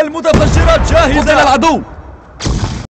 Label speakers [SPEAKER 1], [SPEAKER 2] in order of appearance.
[SPEAKER 1] المتفجرات جاهزة
[SPEAKER 2] قتل العدو.